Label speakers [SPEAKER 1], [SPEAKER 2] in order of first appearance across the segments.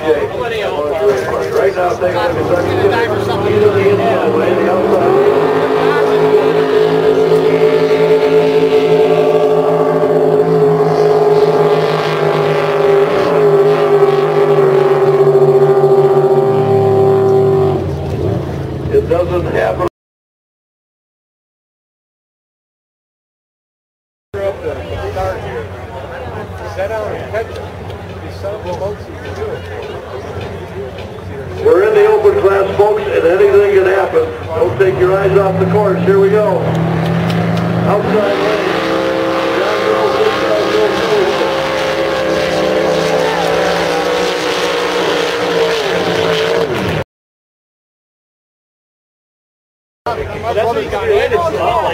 [SPEAKER 1] shape. Right now, take a look at second. Either the inside way, the outside. It doesn't happen. We're in the open class, folks, and anything can happen. Don't take your eyes off the course. Here we go. Outside lane.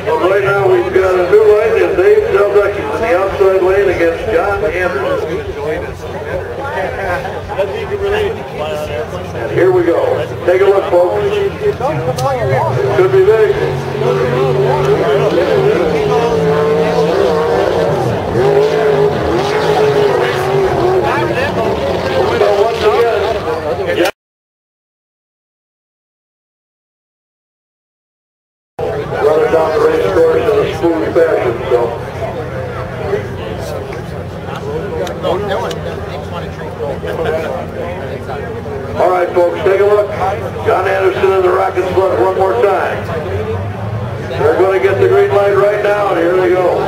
[SPEAKER 1] Well, right now, we've got a new line, and Dave Delbeck in the outside lane against John Anderson. Here we go. Take a look, folks. Could be big. Running down the race course. No, one, right now, and here they go.